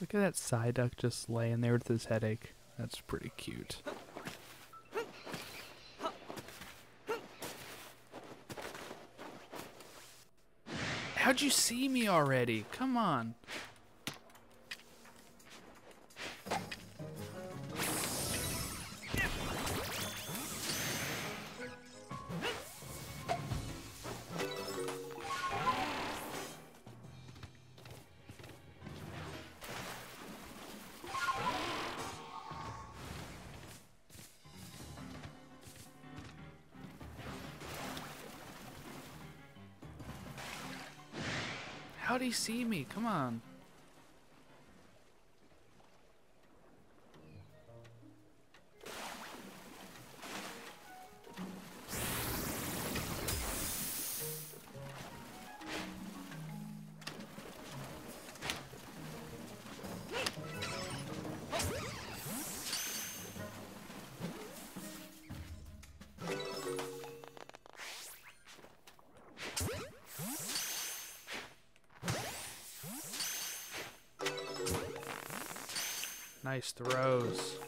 Look at that Psyduck just laying there with his headache. That's pretty cute. How'd you see me already? Come on. How'd see me? Come on. Nice throws.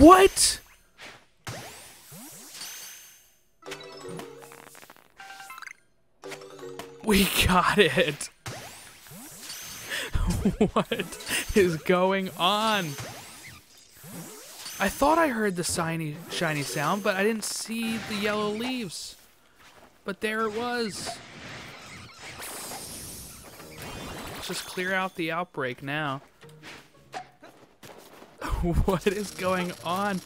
What? We got it. what is going on? I thought I heard the shiny, shiny sound, but I didn't see the yellow leaves. But there it was. Let's just clear out the outbreak now. what is going on?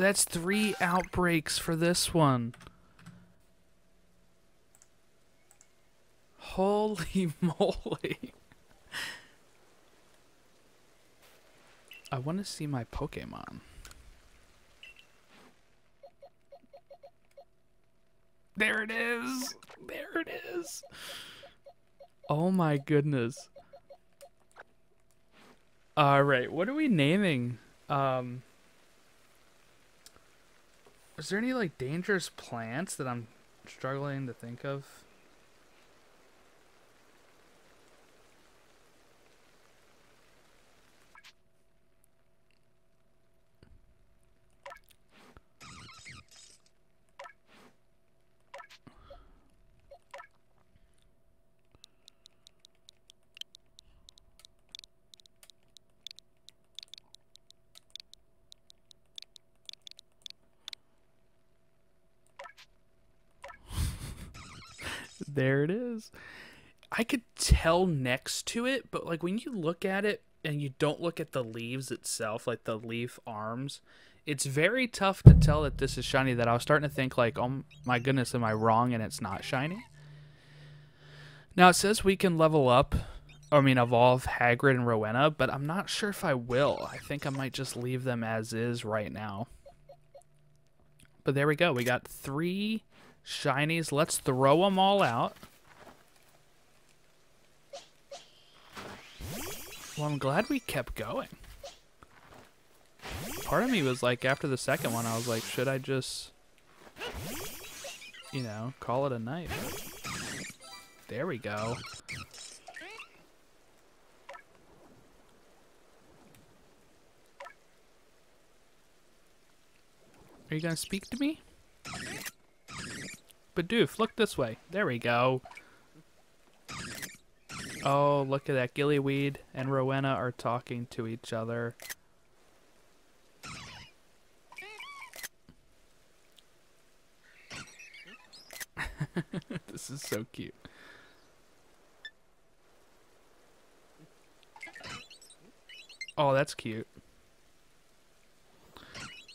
So that's three outbreaks for this one. Holy moly. I want to see my Pokemon. There it is. There it is. Oh my goodness. All right, what are we naming? Um is there any like dangerous plants that I'm struggling to think of? there it is. I could tell next to it, but like when you look at it and you don't look at the leaves itself, like the leaf arms, it's very tough to tell that this is shiny. That I was starting to think like, oh my goodness, am I wrong and it's not shiny? Now it says we can level up, I mean evolve Hagrid and Rowena, but I'm not sure if I will. I think I might just leave them as is right now. But there we go. We got three shinies. Let's throw them all out. Well, I'm glad we kept going. Part of me was like, after the second one, I was like, should I just, you know, call it a night? There we go. Are you gonna speak to me? Bidoof, look this way. There we go. Oh, look at that. Gillyweed and Rowena are talking to each other. this is so cute. Oh, that's cute.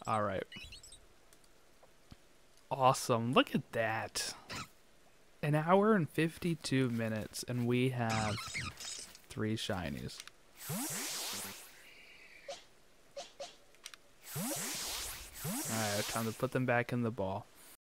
All right. Awesome. Look at that. An hour and 52 minutes, and we have three shinies. Alright, time to put them back in the ball.